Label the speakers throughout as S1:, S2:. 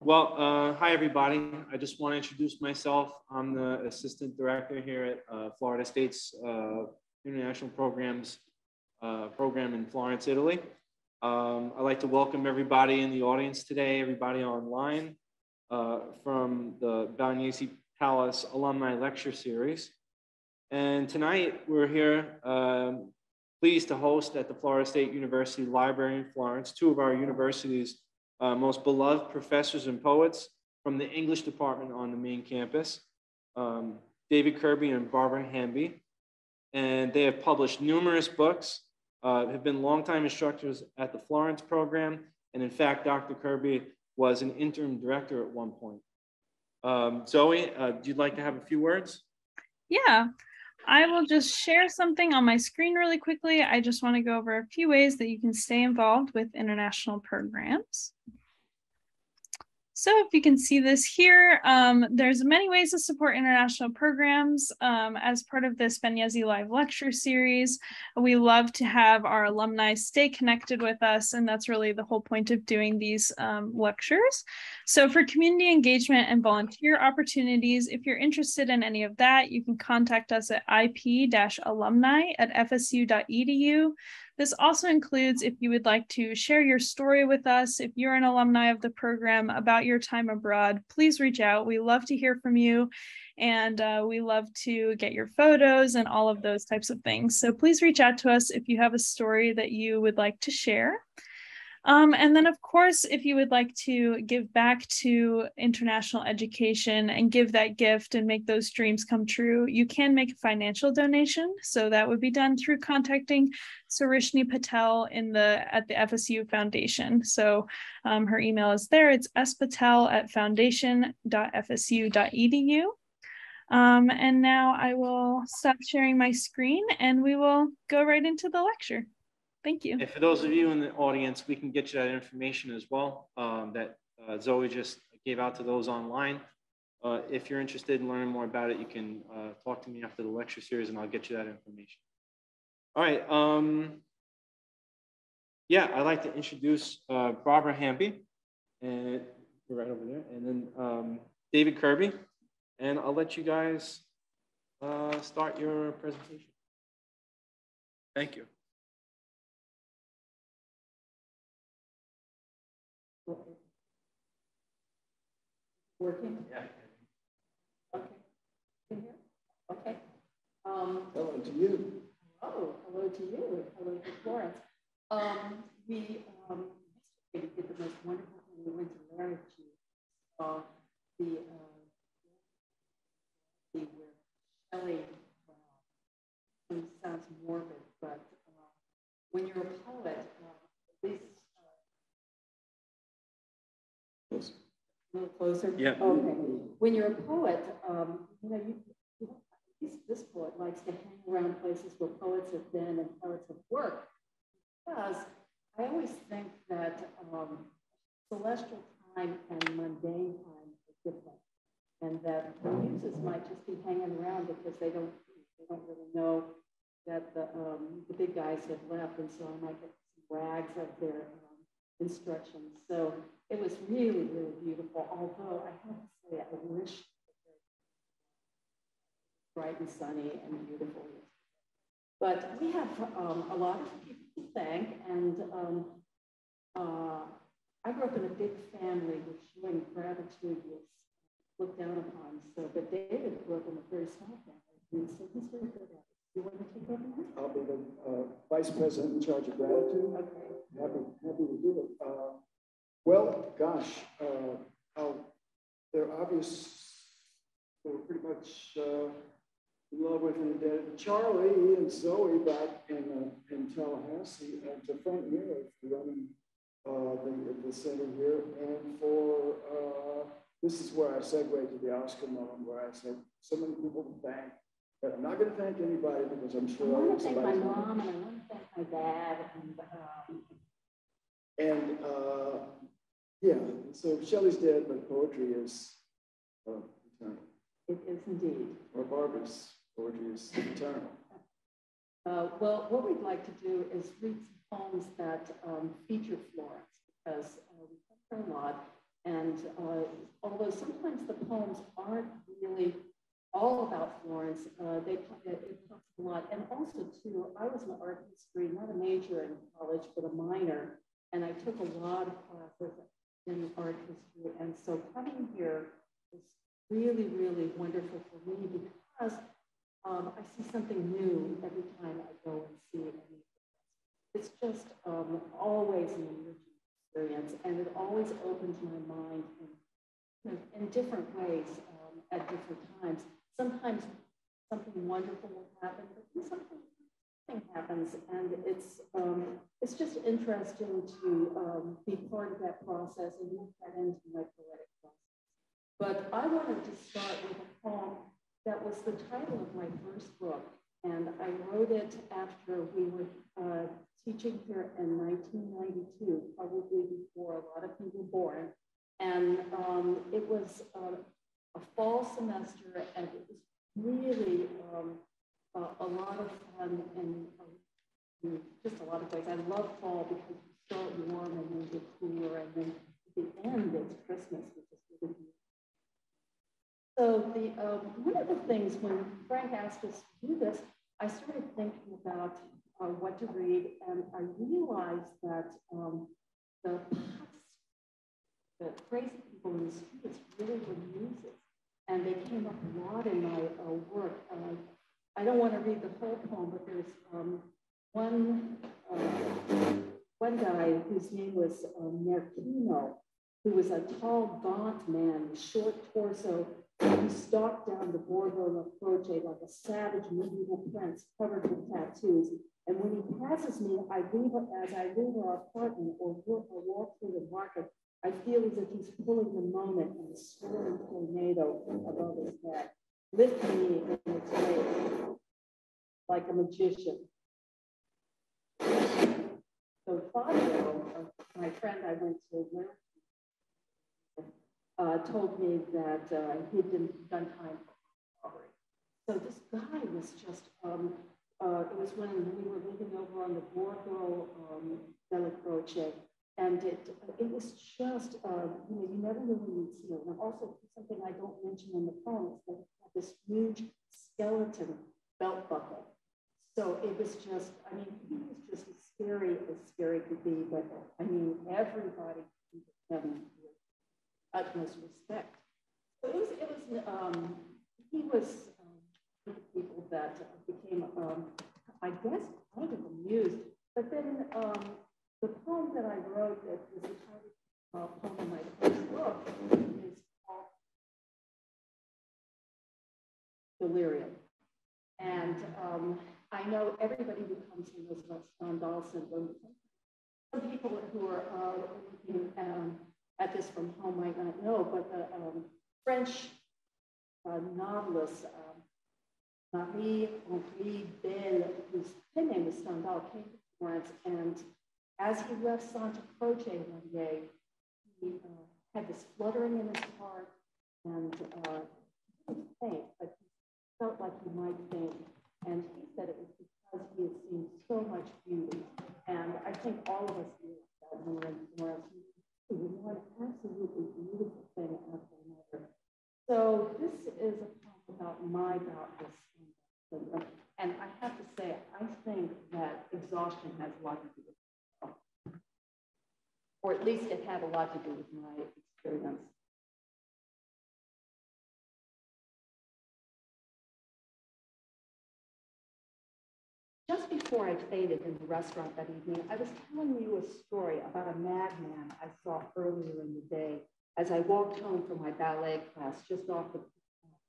S1: Well, uh, hi, everybody. I just want to introduce myself. I'm the assistant director here at uh, Florida State's uh, International Programs uh, program in Florence, Italy. Um, I'd like to welcome everybody in the audience today, everybody online uh, from the Bagnesi Palace Alumni Lecture Series. And tonight we're here um, pleased to host at the Florida State University Library in Florence, two of our university's uh, most beloved professors and poets from the English department on the main campus, um, David Kirby and Barbara Hamby. And they have published numerous books, uh, have been longtime instructors at the Florence program. And in fact, Dr. Kirby was an interim director at one point. Um, Zoe, uh, do you like to have a few words?
S2: Yeah, I will just share something on my screen really quickly. I just want to go over a few ways that you can stay involved with international programs. So if you can see this here, um, there's many ways to support international programs um, as part of this Bagnesi Live Lecture Series. We love to have our alumni stay connected with us, and that's really the whole point of doing these um, lectures. So for community engagement and volunteer opportunities, if you're interested in any of that, you can contact us at ip-alumni at fsu.edu. This also includes if you would like to share your story with us, if you're an alumni of the program about your time abroad, please reach out. We love to hear from you and uh, we love to get your photos and all of those types of things. So please reach out to us if you have a story that you would like to share. Um, and then, of course, if you would like to give back to international education and give that gift and make those dreams come true, you can make a financial donation. So that would be done through contacting Sarishni Patel in the at the FSU Foundation. So um, her email is there. It's spatel at foundation.fsu.edu. Um, and now I will stop sharing my screen and we will go right into the lecture. Thank you.
S1: And for those of you in the audience, we can get you that information as well um, that uh, Zoe just gave out to those online. Uh, if you're interested in learning more about it, you can uh, talk to me after the lecture series and I'll get you that information. All right. Um, yeah, I'd like to introduce uh, Barbara Hamby, and right over there, and then um, David Kirby, and I'll let you guys uh, start your presentation. Thank you.
S3: Working?
S1: Yeah.
S3: Okay. Okay. Um,
S4: hello to you.
S3: Oh, hello to you. Hello to Florence. Um, we um, yesterday did the most wonderful thing. We went to Larry uh, the uh, the where Shelley uh, sounds morbid, but uh, when you're a poet, uh, at least. Uh, a little closer?
S1: Yeah.
S3: Okay. When you're a poet, um, you know, you, you this, this poet likes to hang around places where poets have been and poets have worked. Because I always think that um, celestial time and mundane time are different. And that the muses might just be hanging around because they don't they don't really know that the um, the big guys have left, and so I might get some rags of their um, instructions. So it was really, really beautiful, although I have to say, I wish it was bright and sunny and beautiful. But we have um, a lot of people to thank, and um, uh, I grew up in a big family where showing gratitude was looked down upon. So, but David grew up in a very small family, so he's very good at it. You want to take over?
S4: I'll be the uh, vice president in charge of gratitude.
S3: Okay.
S4: Happy, happy to do it. Uh, well, gosh, uh, they're obvious. They were pretty much uh, in love with and to Charlie and Zoe back in, uh, in Tallahassee at the front Muir for running uh, the, the center here. And for uh, this is where I segue to the Oscar moment where I said so many people to thank. But I'm not going to thank anybody because I'm sure
S3: I want to thank my mom and I want to thank my dad and um,
S4: and uh, yeah, so Shelley's dead, but poetry is uh, eternal.
S3: It is indeed.
S4: Or Barbara's poetry is eternal.
S3: Uh, well, what we'd like to do is read some poems that um, feature Florence because uh, we talk her a lot. And uh, although sometimes the poems aren't really all about Florence, uh, they, it talks a lot. And also too, I was an art history, not a major in college, but a minor. And I took a lot of classes in art history. And so coming here was really, really wonderful for me because um, I see something new every time I go and see it. It's just um, always an enriching experience, and it always opens my mind in, in different ways um, at different times. Sometimes something wonderful will happen, but then something happens, and it's um, it's just interesting to um, be part of that process and work that into my poetic process. But I wanted to start with a poem that was the title of my first book, and I wrote it after we were uh, teaching here in 1992, probably before a lot of people born. And um, it was uh, a fall semester, and it was really um, uh, a lot of fun and um, just a lot of ways. I love fall because you start warm and then get cooler, and then at the end it's Christmas, which is really beautiful. So the um, one of the things when Frank asked us to do this, I started thinking about uh, what to read, and I realized that um, the past the crazy people in the streets really were muses, and they came up a lot in my uh, work. Uh, I don't want to read the whole poem, but there's um, one uh, one guy whose name was um, Nerkino, who was a tall, gaunt man with short torso who stalked down the Borgo of Croce like a savage medieval prince covered with tattoos. And when he passes me, I leave as I leave our apartment or walk through the market, I feel as if he's pulling the moment and a swirling tornado above his head, lift me in its wake like a magician. So Fabio, my friend I went to learn uh, told me that uh, he'd been done time for robbery. So this guy was just, um, uh, it was when we were living over on the Borgo um, della Croce, and it, it was just, uh, you know, you never knew when you'd see it. And also something I don't mention in the poem is that this huge skeleton belt buckle. So it was just, I mean, he was just as scary as scary could be, but I mean, everybody him utmost respect. So it was, it was um, he was um, people that became, um, I guess, of amused. But then um, the poem that I wrote that was title uh, poem in my first book is called Delirium. And um, I know everybody who comes here knows about Stendhal syndrome. Some people who are uh, looking um, at this from home might not know, but the um, French uh, novelist um, Marie-Henri Beyle, whose pen name was Stendhal, came to Florence, and as he left Santa Croce one day, he uh, had this fluttering in his heart, and uh, he didn't faint, but he felt like he might faint. And he said it was because he had seen so much beauty. And I think all of us knew that when we were in Florence one absolutely beautiful thing after another. So this is a talk about my bout with And I have to say, I think that exhaustion has a lot to do with it. Or at least it had a lot to do with my experience. Just before I faded in the restaurant that evening, I was telling you a story about a madman I saw earlier in the day as I walked home from my ballet class just off the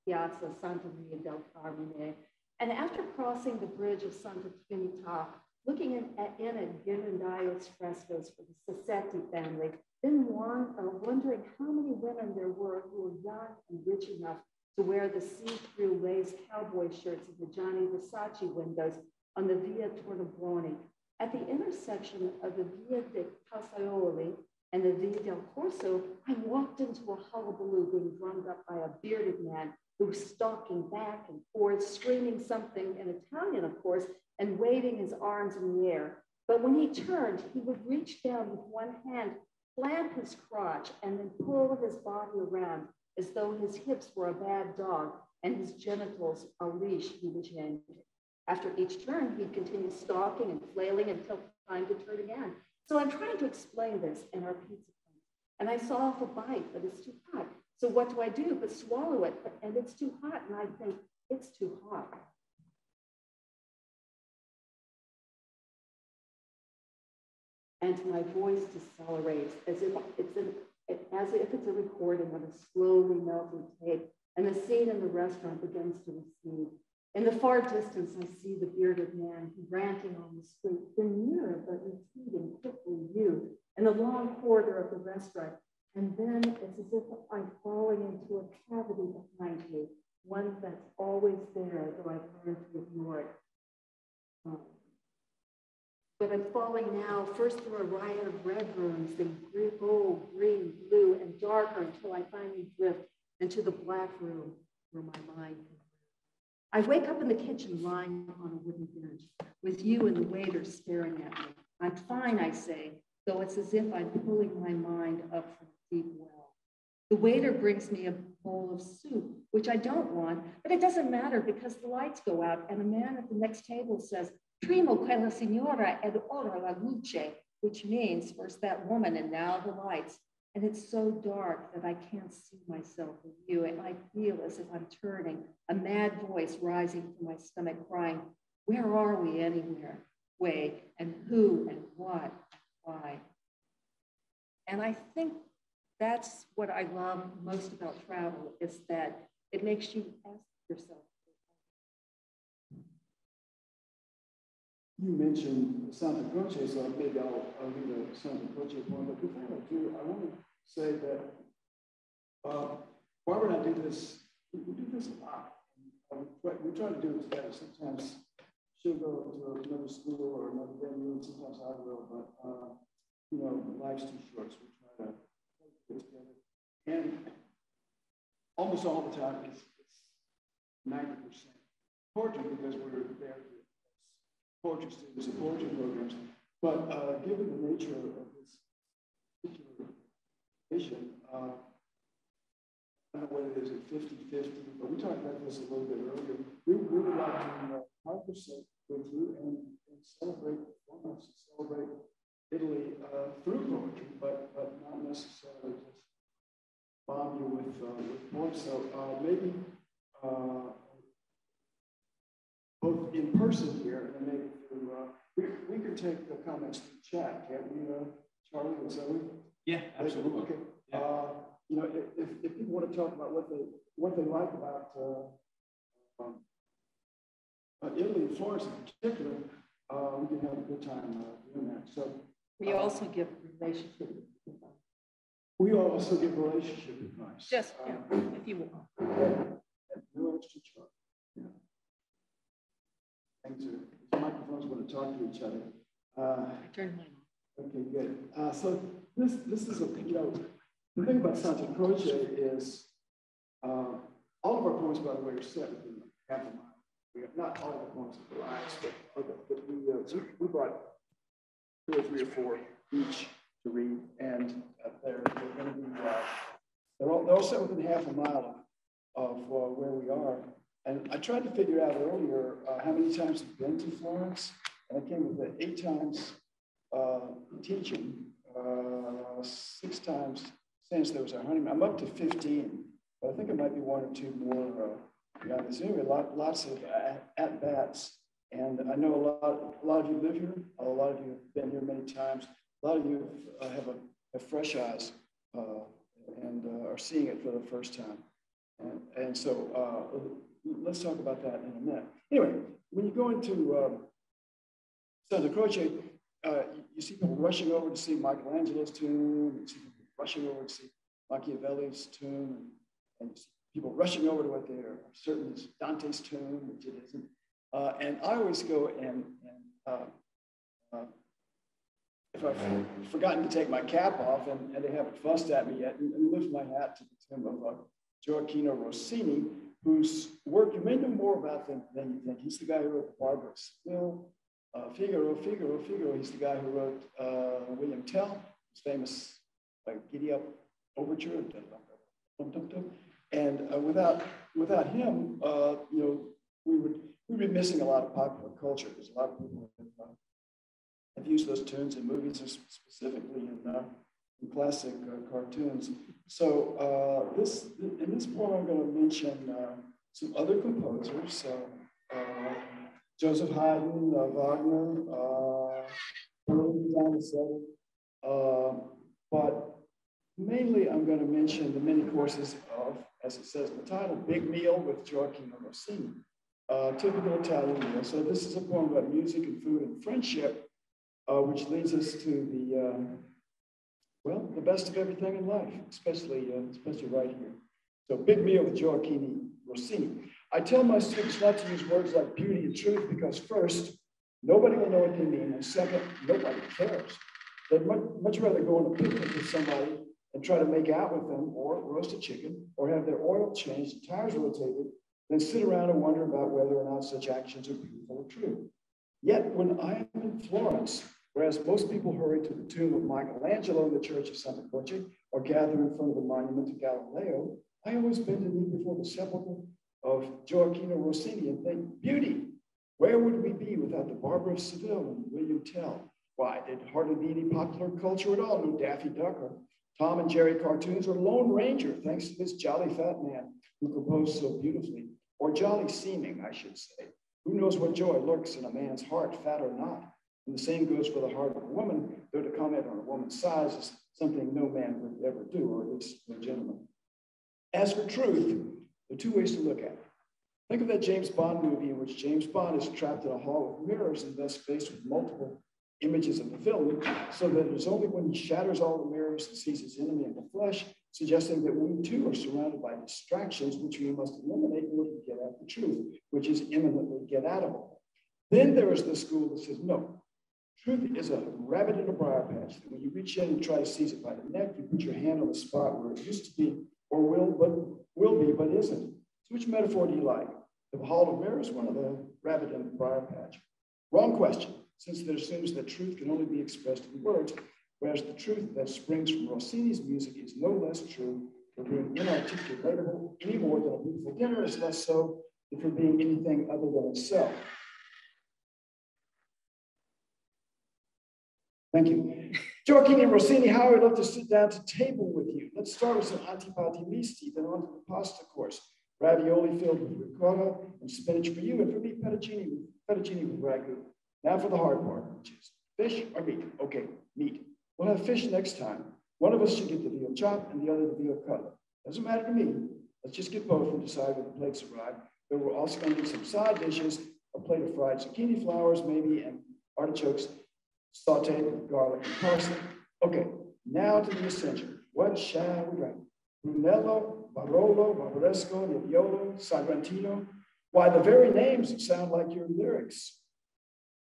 S3: Piazza Santa Maria del Carmine. And after crossing the bridge of Santa Trinita, looking in at, in at Ghirlandaio's frescoes for the Sassetti family, then uh, wondering how many women there were who were young and rich enough to wear the see-through lace cowboy shirts in the Gianni Versace windows on the Via Tornabuoni. At the intersection of the Via de Calzaioli and the Via del Corso, I walked into a hullabaloo being drummed up by a bearded man who was stalking back and forth, screaming something in Italian, of course, and waving his arms in the air. But when he turned, he would reach down with one hand, plant his crotch, and then pull his body around as though his hips were a bad dog and his genitals a leash he was yanking. After each turn, he'd continue stalking and flailing until time to turn again. So I'm trying to explain this in our pizza. And I saw off a bite, but it's too hot. So what do I do but swallow it? But, And it's too hot. And I think, it's too hot. And my voice decelerates as if it's a, as if it's a recording of a slowly melting tape. And the scene in the restaurant begins to recede. In the far distance, I see the bearded man ranting on the street, the nearer but retreating quickly view in the long corridor of the restaurant. And then it's as if I'm falling into a cavity behind me, one that's always there, though I've learned to ignore it. Um, but I'm falling now, first through a riot of red rooms, then gold, green, blue, and darker until I finally drift into the black room where my mind I wake up in the kitchen lying on a wooden bench with you and the waiter staring at me. I'm fine, I say, though it's as if I'm pulling my mind up from a deep well. The waiter brings me a bowl of soup, which I don't want, but it doesn't matter because the lights go out and a man at the next table says, Primo quella signora ed ora la luce, which means first that woman and now the lights. And it's so dark that I can't see myself in you. And I feel as if I'm turning, a mad voice rising from my stomach crying, Where are we anywhere? Way, and who, and what, why? And I think that's what I love most about travel is that it makes you ask yourself.
S4: You mentioned Santa Croce, so maybe I'll, I'll read a Santa Croce one. But before I do, I want to say that uh, Barbara and I do this, we, do this a lot. Um, we try to do it together. Sometimes she'll go to another school or another venue, and sometimes I will, but uh, you know, life's too short, so we try to put it together. And almost all the time, it's, it's 90% poetry because we're there poetry students and poetry programs. But uh, given the nature of this particular vision, uh, I don't know whether it is at 50-50, but we talked about this a little bit earlier. We, would like to uh, conversate with you and, and celebrate performance, celebrate Italy uh, through poetry, but, but not necessarily just bomb you with, uh, with poems. So uh, maybe uh, both in person here and maybe through, uh, we, we could take the comments through chat, can't we, uh, Charlie and Zoe?
S1: Yeah, absolutely.
S4: Okay.
S1: Yeah.
S4: Uh, you know, if, if people want to talk about what they what they like about uh, um, uh, Italy and Florence in particular, uh, we can have a good time uh, doing that. So
S3: we also give relationship advice.
S4: We also give relationship advice.
S3: Just yeah, if you want.
S4: No extra charge. Yeah are, these microphones want to talk to each other. Uh,
S3: I turned mine
S4: off. Okay, good. Uh, so this this is a you know the thing about Santa Croce is uh, all of our poems, by the way, are set within half a mile. We have not all of the poems are relaxed, but, but we, uh, we, we brought two or three or four each to read, and uh, they're, they're going to be uh, they're all they're all set within half a mile of, of uh, where we are. And I tried to figure out earlier uh, how many times I've been to Florence, and I came with it eight times uh, teaching, uh, six times since there was a honeymoon. I'm up to 15, but I think it might be one or two more uh, beyond this. Anyway, lot, lots of at bats. And I know a lot, a lot of you live here. A lot of you have been here many times. A lot of you have, uh, have, a, have fresh eyes uh, and uh, are seeing it for the first time. And, and so let's talk about that in a minute. Anyway, when you go into um, Santa Croce, uh, you, see people rushing over to see Michelangelo's tomb, you see people rushing over to see Machiavelli's tomb, and, and people rushing over to what they are certain is Dante's tomb, which it isn't. Uh, and I always go and, and uh, uh if I've forgotten to take my cap off and, and they haven't fussed at me yet, and, and lift my hat to the tomb of uh, Gioacchino Rossini, whose work you may know more about than, than think. He's the guy who wrote Barber of uh, Figaro, Figaro, Figaro. He's the guy who wrote uh, William Tell, his famous uh, Giddy Up Overture, and uh, without without him, uh, you know, we would we'd be missing a lot of popular culture. There's a lot of people have, uh, have used those tunes in movies, specifically uh, in classic uh, cartoons. So uh, this in this poem, I'm going to mention some other composers. So Joseph Haydn, Wagner, uh, but mainly I'm going to mention the many courses of, as it says in the title, Big Meal with Gioacchino Rossini, uh, typical Italian meal. So this is a poem about music and food and friendship, uh, which leads us to the, uh, well, the best of everything in life, especially, uh, especially right here. So Big Meal with Gioacchino Rossini. I tell my students not to use words like beauty and truth because first, nobody will know what they mean, and second, nobody cares. They'd much, much rather go on a picnic with somebody and try to make out with them or roast a chicken or have their oil changed and tires rotated than sit around and wonder about whether or not such actions are beautiful or true. Yet when I am in Florence, whereas most people hurry to the tomb of Michelangelo in the Church of Santa Croce or gather in front of the monument to Galileo, I always bend the knee before the sepulchre of Gioacchino Rossini and think, beauty, where would we be without the Barber of Seville and William Tell? Why, there'd hardly be any popular culture at all, no Daffy Duck or Tom and Jerry cartoons or Lone Ranger, thanks to this jolly fat man who composed so beautifully, or jolly seeming, I should say. Who knows what joy lurks in a man's heart, fat or not? And the same goes for the heart of a woman, though to comment on a woman's size is something no man would ever do, or at least no gentleman. As for truth, there are two ways to look at it. Think of that James Bond movie in which James Bond is trapped in a hall of mirrors and thus faced with multiple images of the villain, so that it is only when he shatters all the mirrors and sees his enemy in the flesh, suggesting that we too are surrounded by distractions which we must eliminate in order to get at the truth, which is imminently get at it. Then there is the school that says, no, truth is a rabbit in a briar patch. When you reach in and try to seize it by the neck, you put your hand on the spot where it used to be, or will, but will be, but isn't. So which metaphor do you like? The hall of mirrors, one of the rabbit in the briar patch. Wrong question since it assumes that truth can only be expressed in words, whereas the truth that springs from Rossini's music is no less true for being inarticulatable any more than a beautiful dinner is less so than for being anything other than itself. Thank you. Gioacchino Rossini, how I would love to sit down to table with you. Let's start with some antipasti misti, then on to the pasta course. Ravioli filled with ricotta and spinach for you, and for me, fettuccine, fettuccine with ragu. Now for the hard part, which is fish or meat. Okay, meat. We'll have fish next time. One of us should get the veal chop and the other the veal cutlet. Doesn't matter to me. Let's just get both and decide when the plates arrive. Then we're also going to get some side dishes, a plate of fried zucchini flowers, maybe, and artichokes sauteed garlic and parsley. Okay, now to the essential. What shall we drink? Brunello, Barolo, Barbaresco, Nebbiolo, Sagrantino. Why, the very names sound like your lyrics.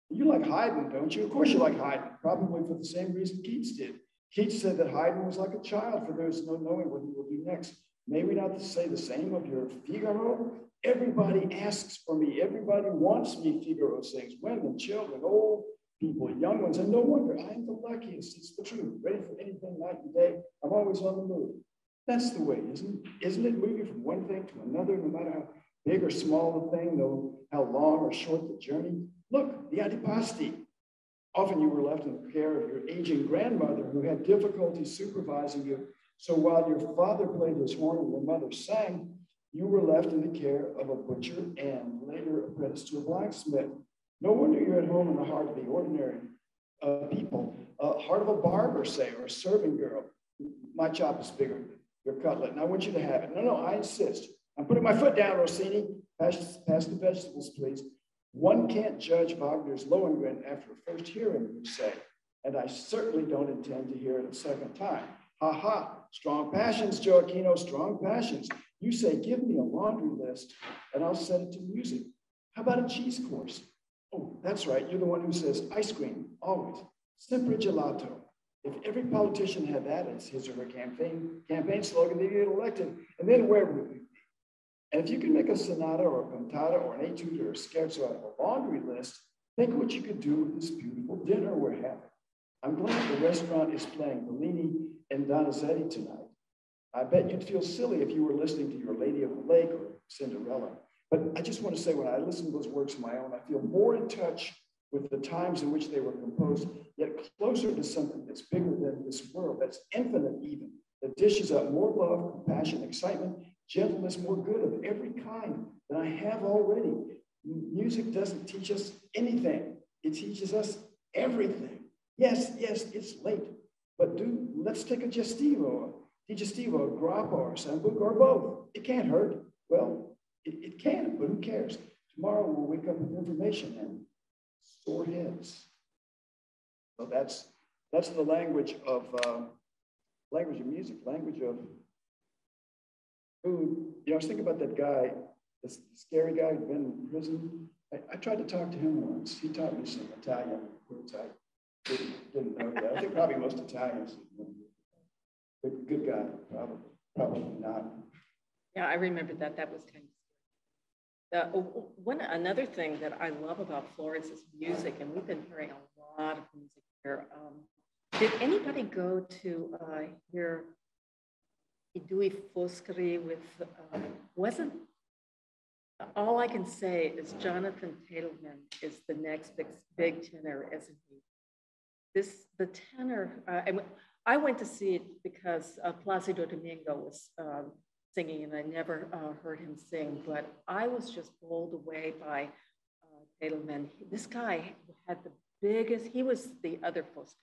S4: You like Haydn, don't you? Of course you like Haydn, probably for the same reason Keats did. Keats said that Haydn was like a child, for there's no knowing what he will do next. May we not say the same of your Figaro? Everybody asks for me. Everybody wants me, Figaro sings. Women, children, old people, young ones. And no wonder, I am the luckiest. It's the truth. Ready for anything night and day. I'm always on the move. That's the way, isn't, isn't it? Moving from one thing to another, no matter how big or small the thing, no how long or short the journey. Look, the antipasti. Often you were left in the care of your aging grandmother who had difficulty supervising you. So while your father played his horn and your mother sang, you were left in the care of a butcher and later apprenticed to a blacksmith. No wonder you're at home in the heart of the ordinary uh, people, uh, heart of a barber, say, or a serving girl. My chop is bigger than your cutlet, and I want you to have it. No, no, I insist. I'm putting my foot down, Rossini. Pass, pass the vegetables, please. One can't judge Wagner's Lohengrin after a first hearing, you say, and I certainly don't intend to hear it a second time. Ha ha, strong passions, Gioacchino, strong passions. You say, give me a laundry list and I'll set it to music. How about a cheese course? Oh, that's right, you're the one who says ice cream, always. Sempre gelato. If every politician had that as his or her campaign, campaign slogan, they'd get elected. And then where would we be? and if you can make a sonata or a cantata or an etude or a scherzo out of a laundry list, think what you could do with this beautiful dinner we're having. I'm glad the restaurant is playing Bellini and Donizetti tonight. I bet you'd feel silly if you were listening to your Lady of the Lake or Cinderella. But I just want to say, when I listen to those works of my own, I feel more in touch with the times in which they were composed, yet closer to something that's bigger than this world, that's infinite even, that dishes up more love, compassion, excitement, gentleness, more good of every kind than I have already. Music doesn't teach us anything. It teaches us everything. Yes, yes, it's late, but do let's take a gestivo, a digestivo, grappa, or sambuca, or both. It can't hurt. It, it can, but who cares? Tomorrow we'll wake up with information and sore heads. So that's that's the language of uh, language of music, language of food. You know, I was thinking about that guy, this scary guy who'd been in prison. I, I tried to talk to him once. He taught me some Italian words I didn't, didn't know that. I think probably most Italians. Good, good guy, probably, probably not.
S3: Yeah, I remember that. That was kind of the, one another thing that I love about Florence is music, and we've been hearing a lot of music here. Um, did anybody go to uh, hear I Due Foscari with, uh, wasn't, all I can say is Jonathan Tetelman is the next big, big tenor, isn't he? This, the tenor, uh, I, I went to see it because uh, Placido Domingo was um, singing, and I never uh, heard him sing, but I was just bowled away by uh, Tetelman. This guy had the biggest, he was the other Foscari.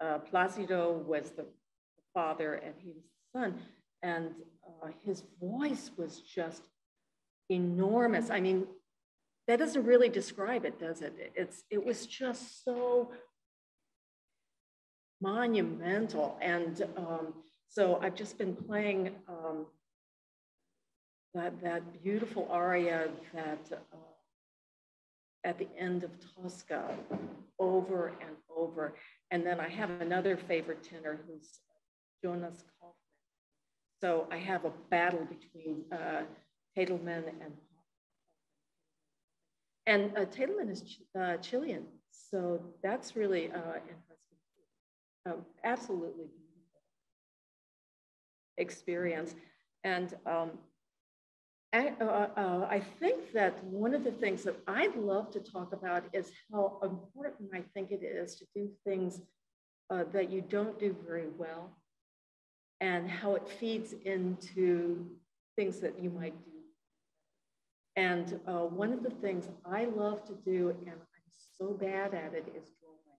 S3: Uh, Placido was the, the father, and he was the son, and uh, his voice was just enormous. I mean, that doesn't really describe it, does it? It's, it was just so monumental. And um, so I've just been playing um, that, that beautiful aria that uh, at the end of Tosca over and over. And then I have another favorite tenor who's Jonas Kaufmann. So I have a battle between uh, Tetelman and and uh, is uh, Chilean, so that's really uh, interesting. Um, absolutely beautiful experience. And um, I, uh, uh, I think that one of the things that I'd love to talk about is how important I think it is to do things uh, that you don't do very well and how it feeds into things that you might do. And uh, one of the things I love to do, and I'm so bad at it, is drawing.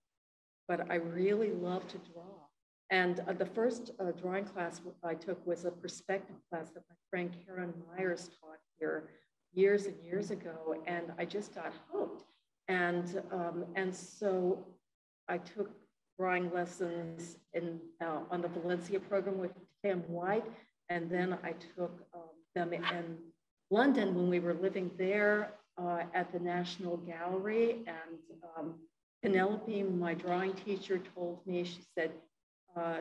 S3: But I really love to draw. And uh, the first uh, drawing class I took was a perspective class that my friend Karen Myers taught here years and years ago. And I just got hooked. And, um, and so I took drawing lessons in, uh, on the Valencia program with Tim White. And then I took um, them in London when we were living there uh, at the National Gallery. And um, Penelope, my drawing teacher, told me, she said, uh,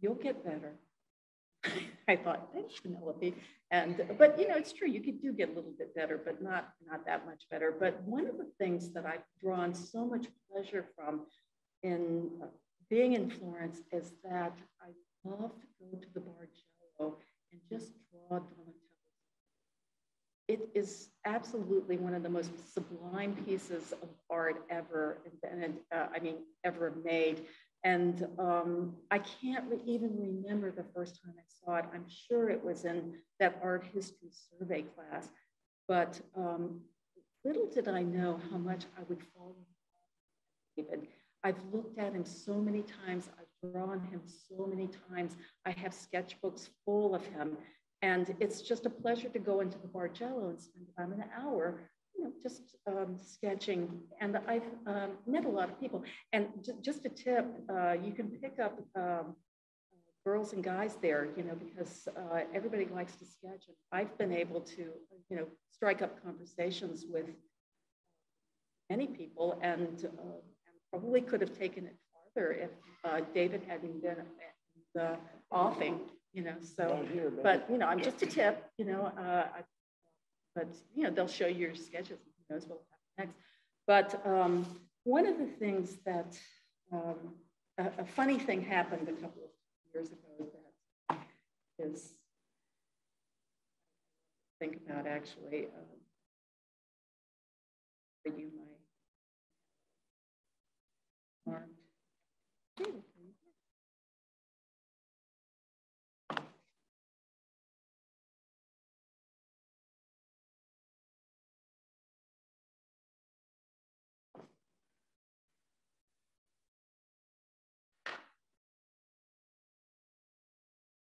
S3: you'll get better. I thought, thanks, Penelope. And but you know, it's true. You could do get a little bit better, but not not that much better. But one of the things that I've drawn so much pleasure from in uh, being in Florence is that I love to go to the Bargello and just draw Donatello. It is absolutely one of the most sublime pieces of art ever invented, uh, I mean, ever made. And um, I can't even remember the first time I saw it. I'm sure it was in that art history survey class. But um, little did I know how much I would fall in love with David. I've looked at him so many times. I've drawn him so many times. I have sketchbooks full of him. And it's just a pleasure to go into the Bargello and spend about an hour, you know, just um, sketching. And I've um, met a lot of people. And just a tip, uh, you can pick up um, girls and guys there, you know, because uh, everybody likes to sketch. And I've been able to, you know, strike up conversations with many people and, uh, and probably could have taken it farther if uh, David hadn't been the offing you know, so, here, but, you know, I'm just a tip, you know, uh, but, you know, they'll show you your sketches, who knows what will happen next. But um, one of the things that, um, a, a, funny thing happened a couple of years ago that is think about actually um, you my arm.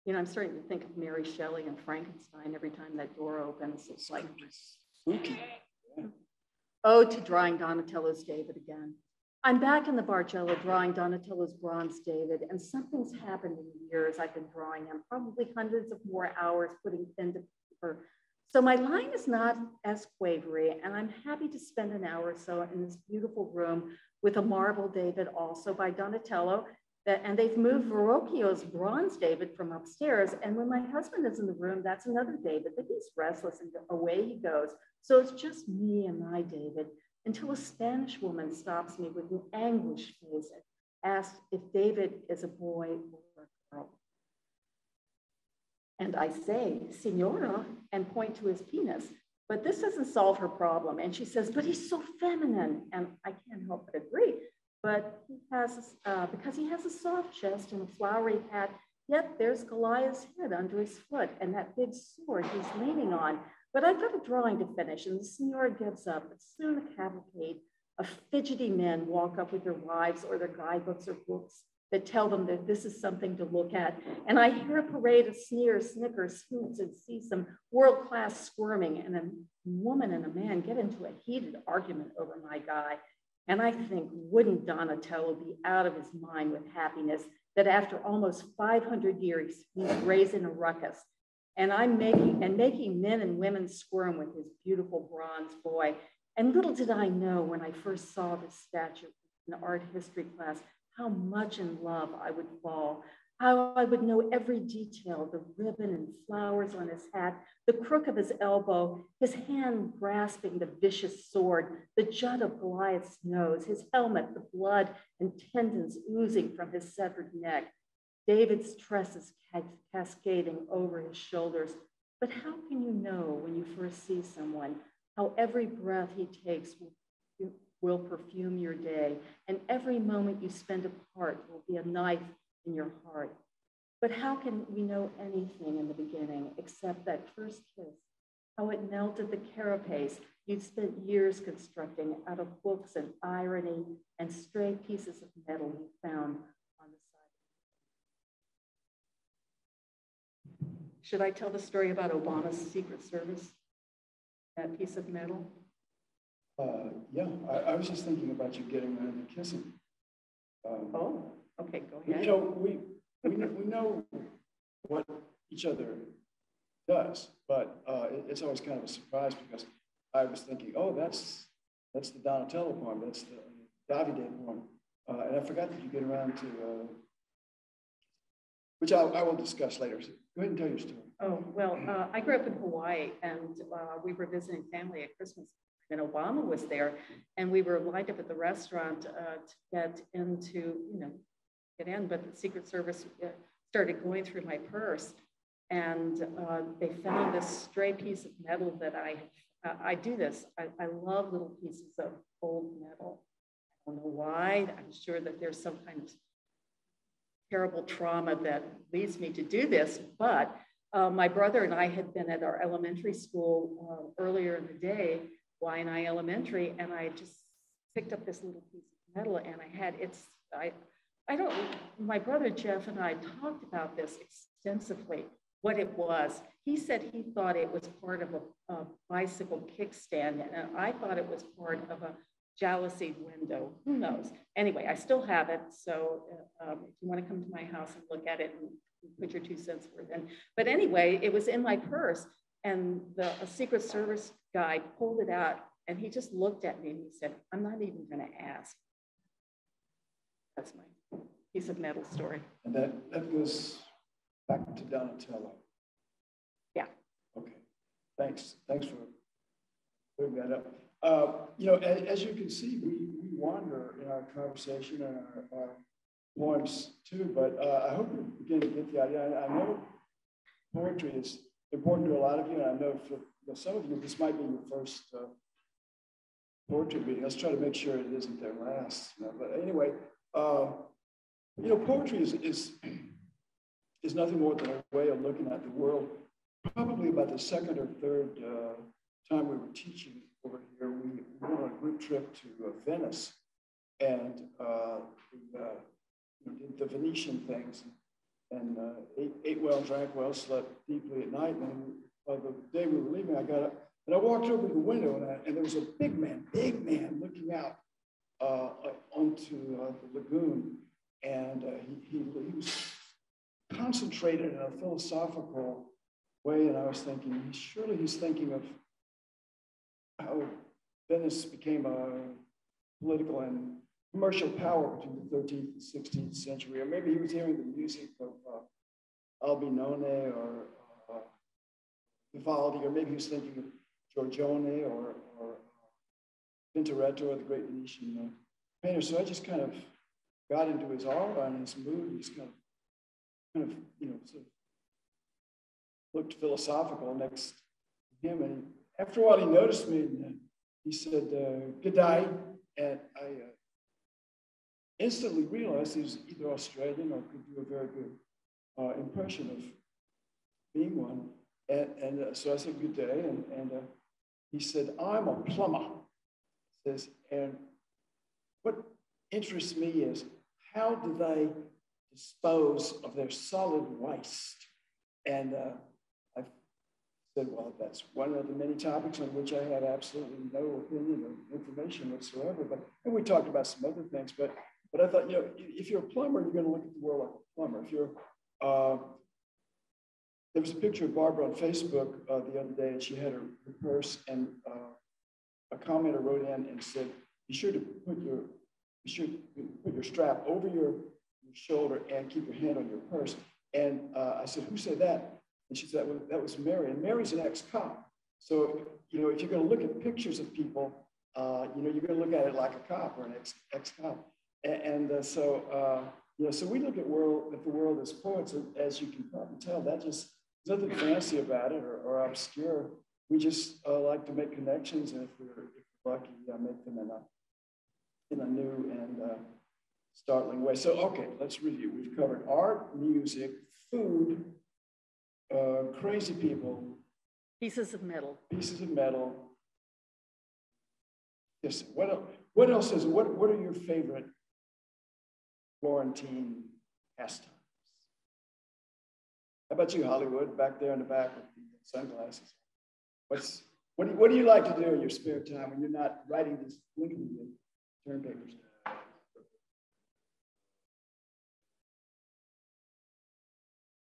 S3: You know, I'm starting to think of Mary Shelley and Frankenstein every time that door opens. It's like,
S4: Spooky.
S3: oh, to drawing Donatello's David again. I'm back in the Bargello drawing Donatello's bronze David, and something's happened in the years I've been drawing him, probably hundreds of more hours putting pen to paper. So my line is not as quavery, and I'm happy to spend an hour or so in this beautiful room with a marble David also by Donatello that, and they've moved Verrocchio's bronze David from upstairs. And when my husband is in the room, that's another David, but he's restless and away he goes. So it's just me and my David until a Spanish woman stops me with an anguished face and asks if David is a boy or a girl. And I say, Senora, and point to his penis. But this doesn't solve her problem. And she says, but he's so feminine. And I can't help but agree but he has, uh, because he has a soft chest and a flowery hat, yet there's Goliath's head under his foot and that big sword he's leaning on. But I've got a drawing to finish and the senora gives up. But soon a cavalcade of fidgety men walk up with their wives or their guidebooks or books that tell them that this is something to look at. And I hear a parade of sneers, snickers, hoots, and see some world-class squirming and a woman and a man get into a heated argument over my guy. And I think, wouldn't Donatello be out of his mind with happiness that after almost 500 years, he's raising a ruckus. And I'm making, and making men and women squirm with his beautiful bronze boy. And little did I know when I first saw this statue in art history class, how much in love I would fall how I would know every detail, the ribbon and flowers on his hat, the crook of his elbow, his hand grasping the vicious sword, the jut of Goliath's nose, his helmet, the blood and tendons oozing from his severed neck, David's tresses cascading over his shoulders. But how can you know when you first see someone how every breath he takes will, will perfume your day, and every moment you spend apart will be a knife in your heart. But how can we know anything in the beginning except that first kiss, how it melted the carapace you'd spent years constructing out of books and irony and stray pieces of metal you found on the side. Should I tell the story about Obama's Secret Service? That piece of metal?
S4: Uh, yeah, I, I, was just thinking about you getting around to kissing.
S3: Um, oh. Okay, go ahead.
S4: You know, we, we, we know what each other does, but uh, it, it's always kind of a surprise because I was thinking, oh, that's that's the Donatello poem, that's the Davide poem, uh, and I forgot that you get around to, uh, which I'll, I will discuss later. So go ahead and tell your story.
S3: Oh, well, uh, I grew up in Hawaii and uh, we were visiting family at Christmas and Obama was there and we were lined up at the restaurant uh, to get into, you know, get in, but the Secret Service uh, started going through my purse and uh, they found this stray piece of metal that I, uh, I do this. I, I love little pieces of old metal. I don't know why. I'm sure that there's some kind of terrible trauma that leads me to do this, but uh, my brother and I had been at our elementary school uh, earlier in the day, Waianae Elementary, and I just picked up this little piece of metal and I had it's I I don't, my brother Jeff and I talked about this extensively, what it was. He said he thought it was part of a, a bicycle kickstand, and I thought it was part of a jalousie window. Who knows? Anyway, I still have it. So uh, um, if you want to come to my house and look at it and put your two cents worth in. But anyway, it was in my purse, and the Secret Service guy pulled it out, and he just looked at me and he said, I'm not even going to ask. That's my piece of metal story.
S4: And that, that goes back to Donatello.
S3: Yeah.
S4: Okay. Thanks. Thanks for putting that up. Uh, you know, as, as, you can see, we, we wander in our conversation and our, our poems too, but uh, I hope you begin to get the idea. I, I, know poetry is important to a lot of you, and I know for you know, some of you, this might be your first uh, poetry reading. Let's try to make sure it isn't their last. You know? But anyway, uh, you know, poetry is, is, is nothing more than a way of looking at the world. Probably about the second or third uh, time we were teaching over here, we, we went on a group trip to uh, Venice and uh, the, uh, did the Venetian things and uh, ate, ate well, drank well, slept deeply at night. And by the day we were leaving, I got up and I walked over to the window and, I, and there was a big man, big man looking out uh, onto the lagoon. And uh, he, he, he, was concentrated in a philosophical way. And I was thinking, surely he's thinking of how Venice became a political and commercial power between the 13th and 16th century. Or maybe he was hearing the music of uh, Albinoni or uh, Vivaldi, or maybe he was thinking of Giorgione or, or Tintoretto, the great Venetian uh, painter. So I just kind of got into his aura and his mood. He's kind of, kind of, you know, sort of looked philosophical next to him. And after a while, he noticed me and uh, he said, uh, "Good day," and I uh, instantly realized he was either Australian or could do a very good uh, impression of being one. And, and uh, so I said, "Good day," and, and uh, he said, I'm a plumber. Says, and what interests me is how do they dispose of their solid waste? And uh, I said, well, that's one of the many topics on which I had absolutely no opinion or information whatsoever. But and we talked about some other things, but but I thought, you know, if you're a plumber, you're going to look at the world like a plumber. If you're uh, there was a picture of Barbara on Facebook uh, the other day, and she had her, her purse, and uh, a commenter wrote in and said, "Be sure to put your be to put your strap over your, your shoulder and keep your hand on your purse." And uh, I said, "Who said that?" And she said, well, "That was Mary." And Mary's an ex-cop, so you know if you're going to look at pictures of people, uh, you know you're going to look at it like a cop or an ex ex-cop. And, and uh, so uh, you know, so we look at world at the world as poets, and as you can probably tell, that just there's nothing fancy about it or, or obscure. We just uh, like to make connections, and if we're, if we're lucky, uh, make them a in a new and uh, startling way. So, okay, let's review. We've covered art, music, food, uh, crazy people,
S3: pieces of metal,
S4: pieces of metal. Yes. What else? What else is? What What are your favorite Florentine pastimes? How about you, Hollywood, back there in the back with the sunglasses? What's, what, do you, what do you like to do in your spare time when you're not writing these Lincoln term papers?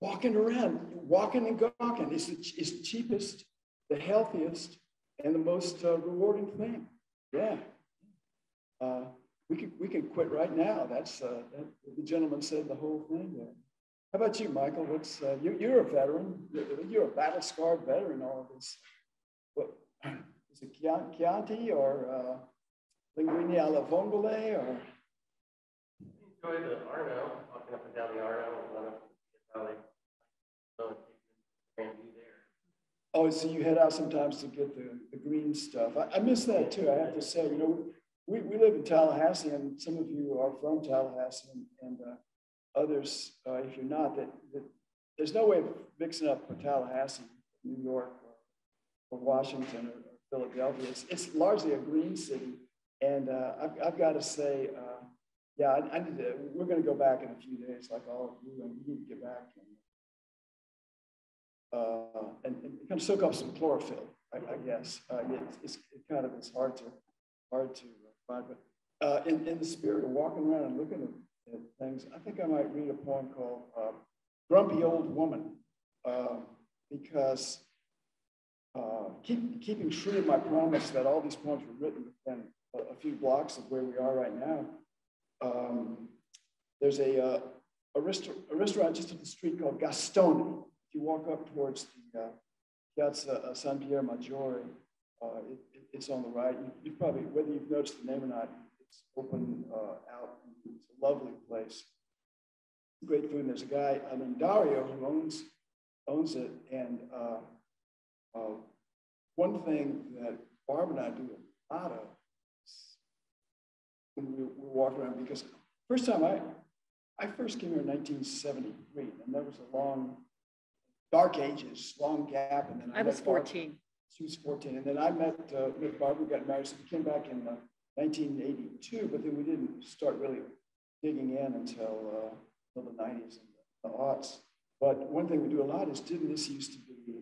S4: Walking around, walking and gawking is the, is the cheapest, the healthiest, and the most uh, rewarding thing. Yeah. Uh, we can, we can quit right now. That's uh, that, the gentleman said the whole thing there. How about you, Michael? What's uh, you, you're a veteran. You're a battle scarred veteran. All of this. What is it, Chianti or uh, Linguini alla Vongole or?
S5: Enjoy the Arno, walking up and down the Arno, and then valley. So there.
S4: Oh, so you head out sometimes to get the, the green stuff. I, I miss that too. I have to say, you know, we, we live in Tallahassee, and some of you are from Tallahassee, and, and uh, others, uh, if you're not, that, that, there's no way of mixing up for Tallahassee, New York, or, or Washington, or, or, Philadelphia. It's, it's largely a green city. And uh, I've, I've got to say, uh, yeah, I, I, need to, we're going to go back in a few days, like all of you, and we need to get back and, uh, and, and kind of soak up some chlorophyll, I, I guess. Uh, it, it's it kind of it's hard to hard to find, but uh, in, in the spirit of walking around and looking at things. I think I might read a poem called uh, Grumpy Old Woman uh, because uh, keep, keeping true to my promise that all these poems were written within a, few blocks of where we are right now. Um, there's a, uh, a, a, restaurant just up the street called Gastone. If you walk up towards the uh, Piazza uh, San Pier Maggiore, it, it, it's on the right. You, probably, whether you've noticed the name or not, it's open out. It's a lovely place. great food. And there's a guy I mean Dario who owns owns it. And uh, uh, one thing that Barb and I do a lot of when we, we walk around because first time I I first came here in 1973, and there was a long dark ages, long gap, and then
S3: I, I was 14.
S4: Barb, she was 14, and then I met uh, with Barbara, got married, so we came back in uh, 1982, but then we didn't start really digging in until, uh, until the 90s and the aughts. But one thing we do a lot is, didn't this used to be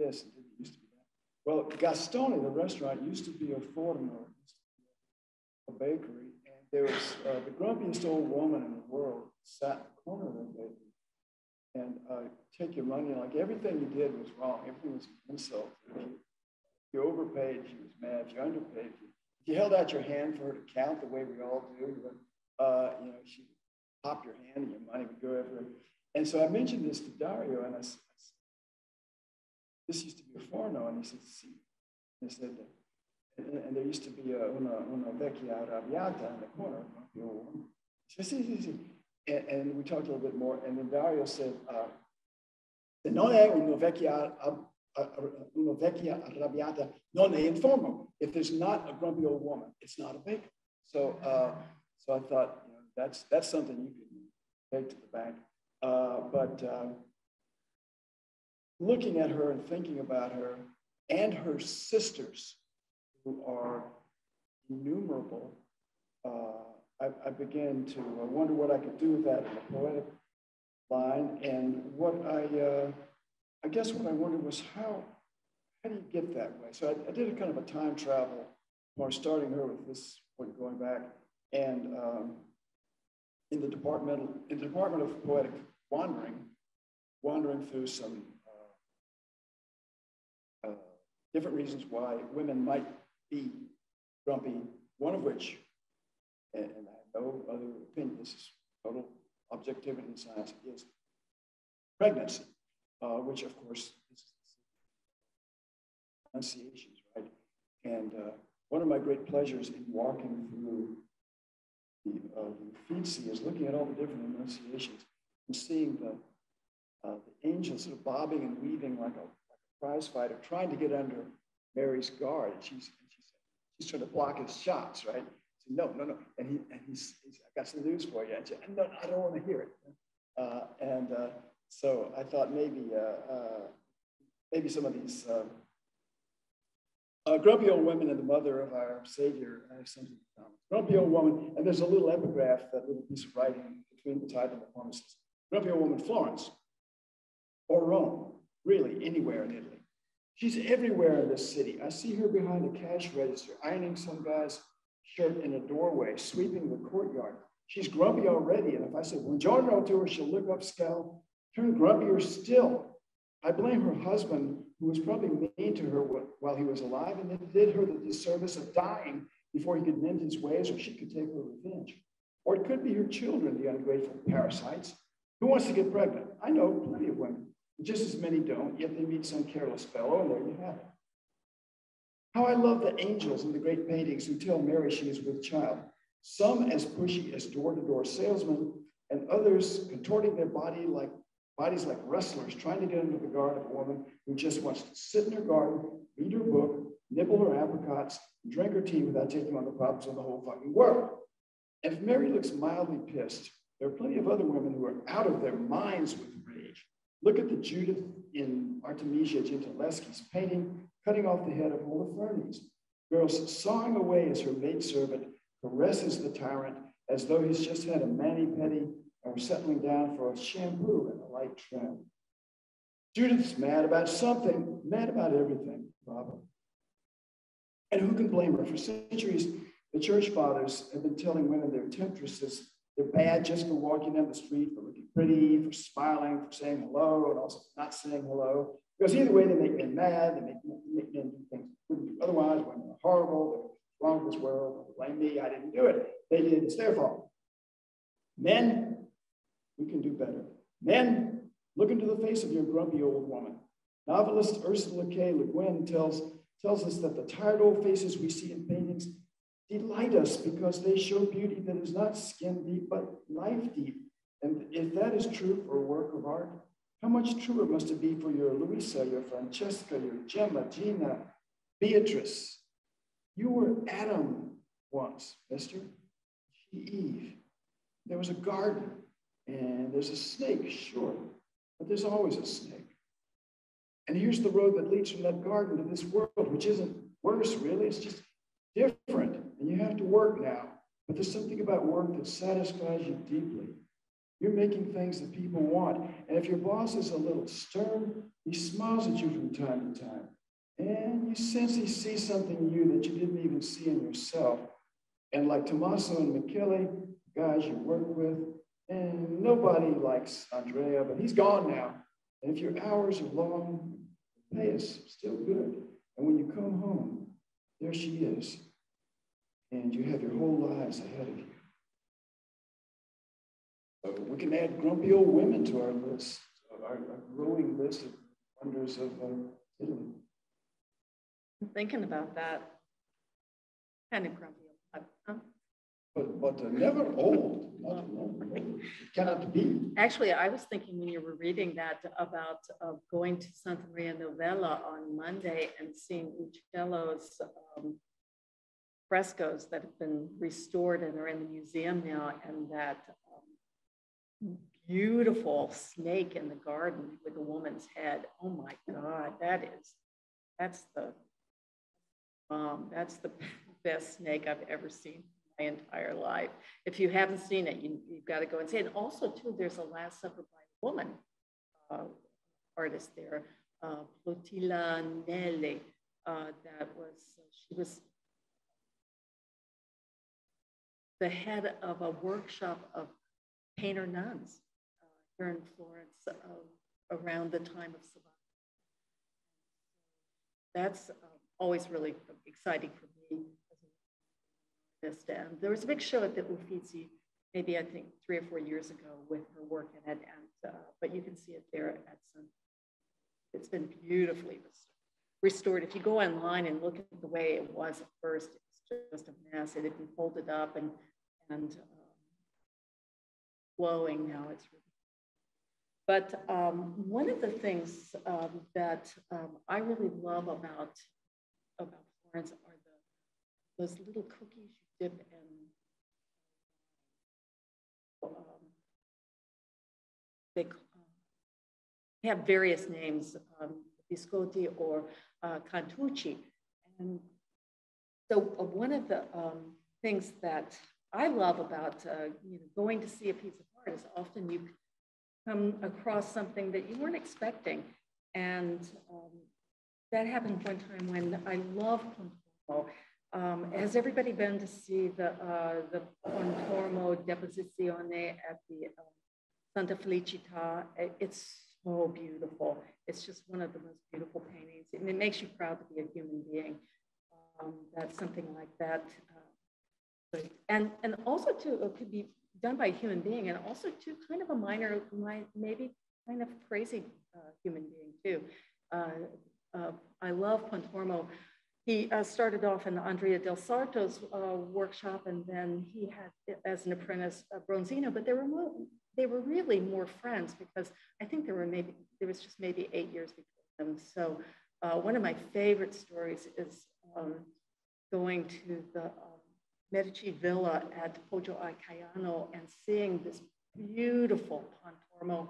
S4: this, and didn't it used to be that? Well, Gastone, the restaurant, used to be a forno, a bakery, and there was uh, the grumpiest old woman in the world sat in the corner of the bakery and uh, take your money. Like everything you did was wrong. Everything was an insult. If you overpaid, she was mad. If you underpaid, if you held out your hand for her to count the way we all do, uh, you know, she'd pop your hand and your money would go everywhere. And so I mentioned this to Dario, and I, said, this used to be a forno, and he said, see, and I said, and, and, there used to be a una, una vecchia arrabbiata in the corner, see. And, and, we talked a little bit more, and then Dario said, uh, non è una vecchia, una vecchia arrabbiata, non è un forno. If there's not a grumpy old woman, it's not a baker. So, uh, so I thought, you know, that's, that's something you can take to the bank. Uh, but uh, looking at her and thinking about her and her sisters, are innumerable, uh, I, I began to wonder what I could do with that in a poetic line. And what I, uh, I guess what I wondered was how, how do you get that way? So I, I did a kind of a time travel, or starting here with this point going back, and um, in the departmental, in the Department of Poetic Wandering, wandering through some uh, uh, different reasons why women might be grumpy, one of which and, I have no other opinion, this is total objectivity in science, is pregnancy, uh, which of course is annunciations, right? And uh, one of my great pleasures in walking through the, uh, the Uffizi is looking at all the different annunciations and seeing the, uh, the angel sort of bobbing and weaving like a, like a prize fighter, trying to get under Mary's guard. And she's, trying to block his shots, right? said, no, no, no. And, he, and he's, he's, I got some news for you. I no, I don't want to hear it. Uh, and uh, so I thought maybe, uh, uh maybe some of these uh, uh, grumpy old women and the mother of our Savior have something in common. Grumpy old woman, and there's a little epigraph, that little piece of writing between the title and the pharmacist. Grumpy old woman, Florence, or Rome, really anywhere in Italy. She's everywhere in this city. I see her behind the cash register, ironing some guy's shirt in a doorway, sweeping the courtyard. She's grumpy already. And if I say buongiorno to her, she'll look up, scowl, turn grumpier still. I blame her husband, who was probably mean to her while he was alive and then did her the disservice of dying before he could mend his ways or she could take her revenge. Or it could be her children, the ungrateful parasites. Who wants to get pregnant? I know plenty of women. Just as many don't, yet they meet some careless fellow, and there you have it. How I love the angels in the great paintings who tell Mary she is with child. Some as pushy as door-to-door salesmen, and others contorting their body like bodies like wrestlers, trying to get under the guard of a woman who just wants to sit in her garden, read her book, nibble her apricots, drink her tea without taking on the problems of the whole fucking world. And if Mary looks mildly pissed, there are plenty of other women who are out of their minds with. Look at the Judith in Artemisia Gentileschi's painting cutting off the head of Holofernes. Girls sawing away as her maidservant caresses the tyrant as though he's just had a mani-pedi or settling down for a shampoo and a light trim. Judith's mad about something, mad about everything, probably. And who can blame her? For centuries, the church fathers have been telling women they're temptresses, they're bad just for walking down the street, pretty, for smiling, for saying hello, and also not saying hello. Because either way, they make men mad, they make, make men do things they couldn't do otherwise, women are horrible, they're wrong with this world, blame me, I didn't do it. They did, it's their fault. Men, we can do better. Men, look into the face of your grumpy old woman. Novelist Ursula K. Le Guin tells, tells us that the tired old faces we see in paintings delight us because they show beauty that is not skin deep, but life deep. And if that is true for a work of art, how much truer must it be for your Luisa, your Francesca, your Gemma, Gina, Beatrice? You were Adam once, mister. Eve. There was a garden, and there's a snake, sure, but there's always a snake. And here's the road that leads from that garden to this world, which isn't worse, really. It's just different. And you have to work now. But there's something about work that satisfies you deeply. You're making things that people want. And if your boss is a little stern, he smiles at you from time to time. And you sense he sees something in you that you didn't even see in yourself. And like Tommaso and Michele, guys you work with, and nobody likes Andrea, but he's gone now. And if your hours are long, pay is still good. And when you come home, there she is. And you have your whole lives ahead of you. We can add grumpy old women to our list, our, our growing list of wonders of uh, Italy.
S3: I'm thinking about that. Kind of grumpy. Huh?
S4: But, but uh, never old. Not cannot be.
S3: Actually, I was thinking when you were reading that about uh, going to Santa Maria Novella on Monday and seeing Uccello's um, frescoes that have been restored and are in the museum now, and that beautiful snake in the garden with a woman's head. Oh my God, that is, that's the, um, that's the best snake I've ever seen my entire life. If you haven't seen it, you, have got to go and see it. And also, too, there's a Last Supper by a woman uh, artist there, uh, Plautilla Nelli, uh, that was, she was the head of a workshop of painter nuns uh, here in Florence uh, around the time of Sabbat. That's uh, always really exciting for me and there was a big show at the Uffizi, maybe I think three or four years ago with her work in it. And, uh, but you can see it there at some, it's been beautifully restored. If you go online and look at the way it was at first, it's just a mess. It had been folded up and, and um, flowing now. It's really but um, one of the things um, that um, I really love about, about Florence are the, those little cookies you dip in. Um, they uh, have various names, um, biscotti or uh, cantucci. And so uh, one of the um, things that I love about uh, you know, going to see a piece of art is often you come across something that you weren't expecting. And um, that happened one time when I love Pontormo. Um, has everybody been to see the uh, the Pontormo Deposizione at the um, Santa Felicita? It's so beautiful. It's just one of the most beautiful paintings, and it makes you proud to be a human being. Um, that something like that, uh, and and also too it could be done by a human being, and also too kind of a minor, maybe kind of crazy uh, human being too. Uh, uh, I love Pontormo he uh, started off in Andrea del Sarto's uh, workshop, and then he had, as an apprentice, uh, Bronzino. But they were more, they were really more friends because I think there were maybe there was just maybe eight years between them. So one of my favorite stories is um, going to the Medici Villa at Poggio a Caiano and seeing this beautiful Pontormo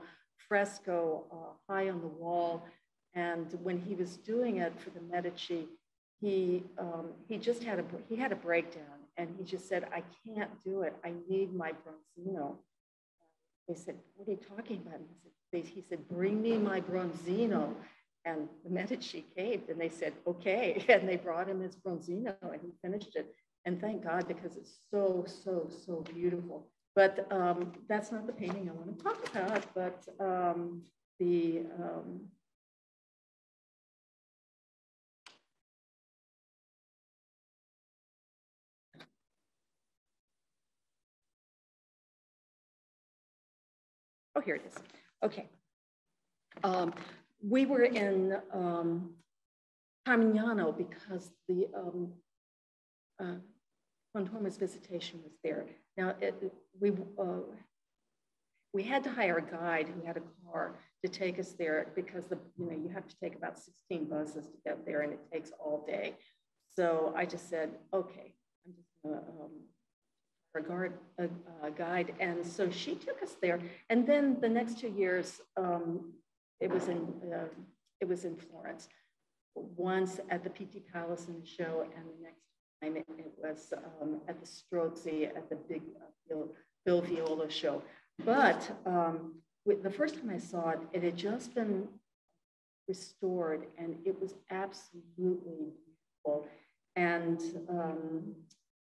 S3: fresco uh, high on the wall. And when he was doing it for the Medici, he um, he just had a he had a breakdown and he just said i can't do it. I need my bronzino. They said what are you talking about? He said, he said bring me my bronzino. And the medici caved and they said okay. And they brought him his bronzino and he finished it and thank god because it's so so so beautiful but um, that's not the painting i want to talk about but um, the um, Oh, here it is. Okay. Um, we were in um, Carmignano because the um, uh, visitation was there. Now, it, we uh, we had to hire a guide who had a car to take us there because the you know you have to take about 16 buses to get there and it takes all day. So I just said, okay, I'm just gonna um, regard a, a, guide. And so she took us there. And then the next two years, um, it was in uh, it was in Florence. Once at the Pitti Palace in the show, and the next it, was um, at the Strozzi at the big uh, Bill, Viola show. But um, the first time I saw it, it had just been restored, and it was absolutely beautiful. And um,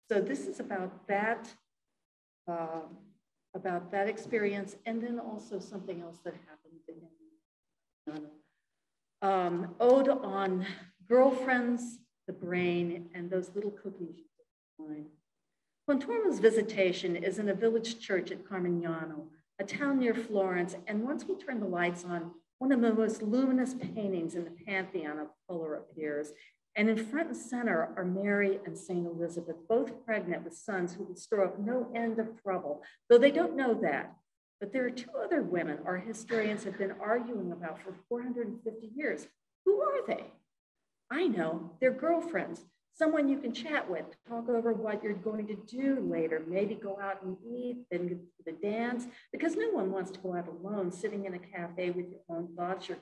S3: so this is about that, uh, about that experience, and then also something else that happened in um, Ode on girlfriends, the brain, and those little cookies. Pontormo's visitation is in a village church at Carmignano, a town near Florence, and once we turn the lights on, one of the most luminous paintings in the pantheon of color appears, and in front and center are Mary and St. Elizabeth, both pregnant with sons who will stir up no end of trouble, though they don't know that. But there are two other women our historians have been arguing about for 450 years. Who are they? I know, they're girlfriends, someone you can chat with, talk over what you're going to do later, maybe go out and eat, then to the dance, because no one wants to go out alone, sitting in a cafe with your own thoughts, your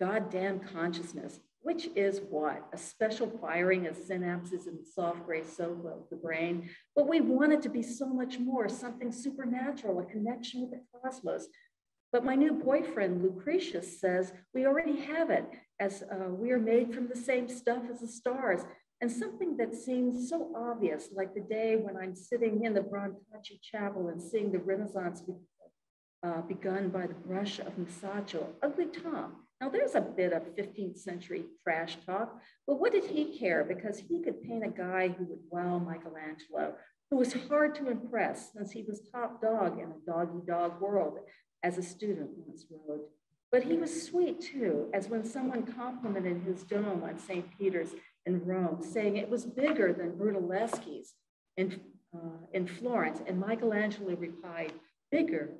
S3: goddamn consciousness which is what? A special firing of synapses in the soft gray sofa of the brain. But we want it to be so much more, something supernatural, a connection with the cosmos. But my new boyfriend, Lucretius, says we already have it, as uh, we are made from the same stuff as the stars. And something that seems so obvious, like the day when I'm sitting in the Brancacci Chapel and seeing the Renaissance be, uh, begun by the brush of Masaccio, Ugly Tom, now, there's a bit of 15th century trash talk, but what did he care? Because he could paint a guy who would wow Michelangelo, who was hard to impress since he was top dog in a doggy dog world, as a student once wrote. But he was sweet too, as when someone complimented his dome on St. Peter's in Rome, saying it was bigger than Brunelleschi's in, uh, in Florence. And Michelangelo replied, bigger,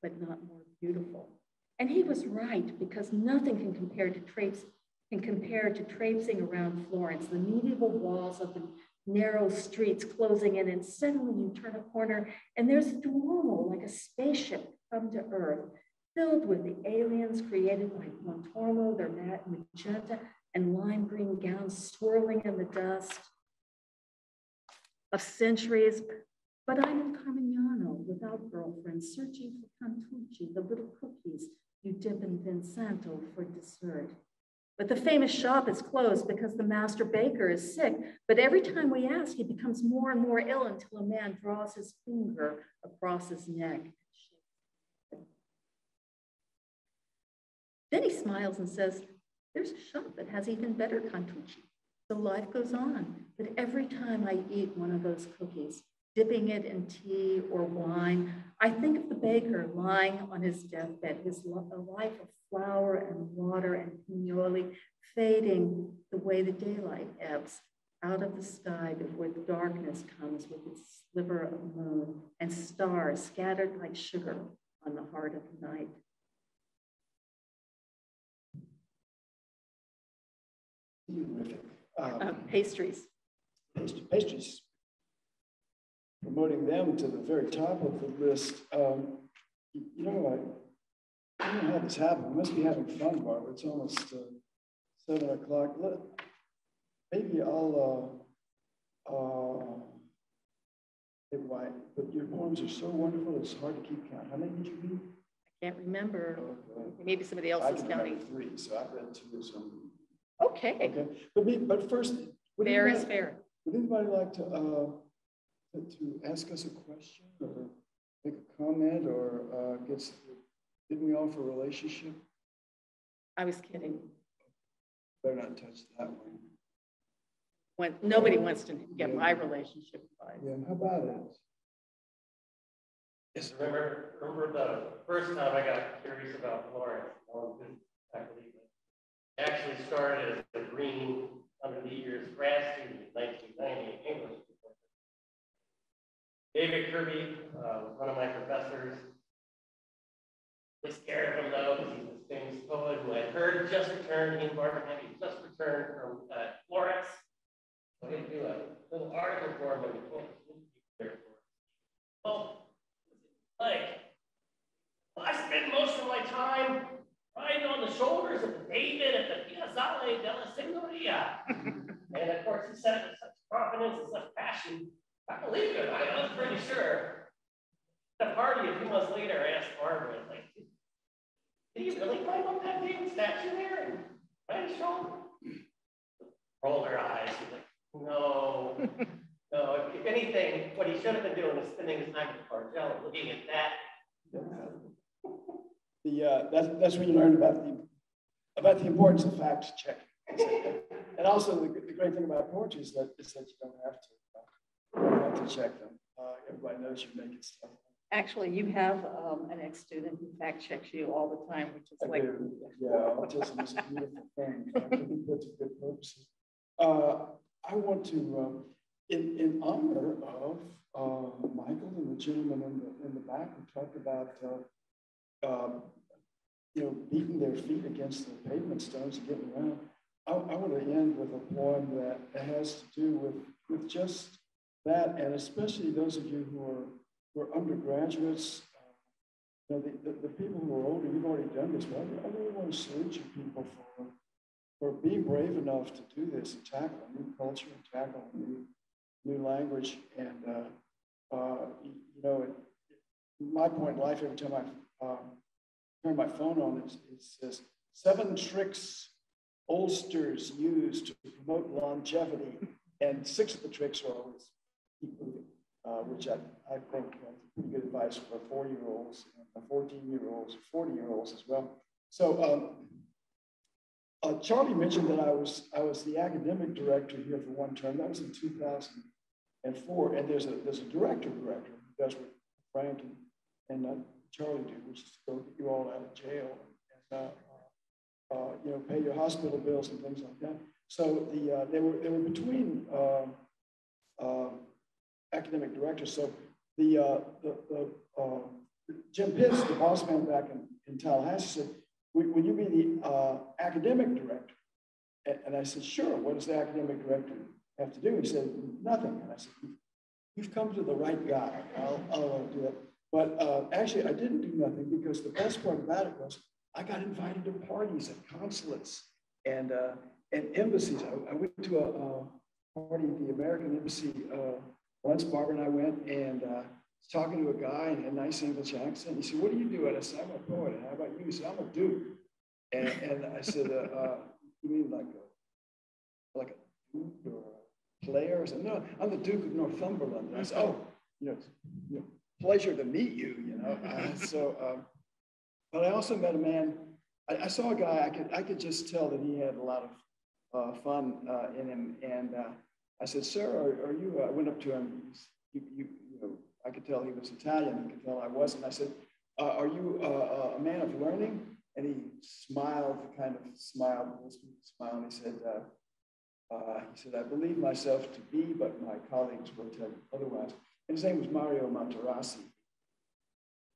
S3: but not more beautiful. And he was right because nothing can compare to traipse, can compare to traipsing around Florence, the medieval walls of the narrow streets closing in, and suddenly you turn a corner and there's a Duomo like a spaceship come to Earth, filled with the aliens created by Pontormo, their magenta and lime green gowns swirling in the dust of centuries. But I'm in Carmignano without girlfriends, searching for Cantucci, the little cookies you dip in Vinsanto for dessert. But the famous shop is closed because the master baker is sick. But every time we ask, he becomes more and more ill until a man draws his finger across his neck. Then he smiles and says, There's a shop that has even better cantucci. So life goes on. But every time I eat one of those cookies, dipping it in tea or wine. I think of the baker lying on his deathbed, his life of flour and water and pignoli fading the way the daylight ebbs out of the sky before the darkness comes with its sliver of moon and stars scattered like sugar on the heart of the night.
S4: Um,
S3: uh, pastries.
S4: Pastries promoting them to the very top of the list. Um, you know, I, I don't know how this happened. We must be having fun, Barbara. It's almost uh, seven o'clock. Maybe I'll, uh, uh, why, but your poems are so wonderful, it's hard to keep count. How many did you read?
S3: I can't remember.
S4: Okay.
S3: Maybe somebody else
S4: I
S3: is counting.
S4: three, so I've read two. So
S3: Okay.
S4: okay. But, me, but first, would
S3: Fair
S4: anybody,
S3: is fair.
S4: Would anybody like to uh, to ask us a question or make a comment or uh, gets, didn't we offer a relationship?
S3: I was kidding.
S4: Better not touch that one.
S3: When nobody wants to get my relationship advice.
S4: Yeah, how about it?
S5: Yes, remember, remember the first time I got curious about Florence, faculty, it actually started as a green underneath year's grass student in 1990 in English David Kirby uh, one of my professors. was scared of him though, because he's this famous poet who had heard just returned, and Barbara just returned from uh, Florence. So he'd do a little article for him and Well, like, I spend most of my time riding on the shoulders of David at the Piazzale della Signoria. and of course, he said it with such confidence and such passion. I believe it. I was pretty sure. The party a few months later, I asked Barbara, like, did you really climb up that David statue there and ride his shoulder? Rolled her eyes. She's like, no, no. If, if, anything, what he should have been doing is spending his time at Bargello, looking at that.
S4: The uh, that's that's when you learn about the about the importance of fact checking. And also the, the great thing about poetry is that is that you don't have to uh, don't have to check them. Uh, everybody knows you're making stuff.
S3: Actually, you have um, an ex-student who fact checks you all the time, which is
S4: I
S3: like,
S4: do. Yeah, autism is a beautiful thing. It can be put to good purposes. Uh, I want to, um, in, in honor of uh, Michael and the gentleman in the, in the back who talked about, uh, um, you know, beating their feet against the pavement stones and getting around, I, I want to end with a poem that has to do with, with just that, and especially those of you who are, who are undergraduates, uh, you know, the, the, the, people who are older, you've already done this, but I really want to salute you people for for being brave enough to do this and tackle a new culture and tackle a new, new language. And, uh, uh, you know, it, my point in life, every time I um, turn my phone on, it, it says seven tricks oldsters use to promote longevity. And six of the tricks are always keep moving, uh, which I, I think is pretty good advice for four-year-olds, and 14-year-olds, 40-year-olds as well. So um, uh, Charlie mentioned that I was I was the academic director here for one term. That was in 2004. And there's a there's a director director who does what Frank and, and uh, Charlie do, which is to go get you all out of jail and uh, uh, you know pay your hospital bills and things like that. So the uh, they were they were between um, um, academic directors. So the uh, the, the Jim Pitts, the boss man back in, in Tallahassee, said will you be the uh, academic director? And I said, sure. What does the academic director have to do? He said, nothing. And I said, you've come to the right guy. I'll, I'll do it. But uh, actually, I didn't do nothing because the best part about it was I got invited to parties at consulates and, uh, and embassies. I, I, went to a, a, party at the American Embassy uh, once. Barbara and I went and uh, talking to a guy in a nice English accent. He said, What do you do? And I said, I'm a poet. And how about you? He said, I'm a duke. And, and I said, uh, uh, You mean like a, like a duke or a player? I said, No, I'm the Duke of Northumberland. And I said, Oh, know, you know pleasure to meet you, you know. Uh, so, um, but I also met a man. I, I, saw a guy. I could I could just tell that he had a lot of uh, fun uh, in him. And uh, I said, "Sir, are, are you?" I went up to him. You, you, you know, I could tell he was Italian. I could tell I wasn't. I said, uh, Are you uh, a man of learning? And he smiled, kind of smiled, smile, and he said, he said, I believe myself to be, but my colleagues will tell you otherwise. His name was Mario Materassi,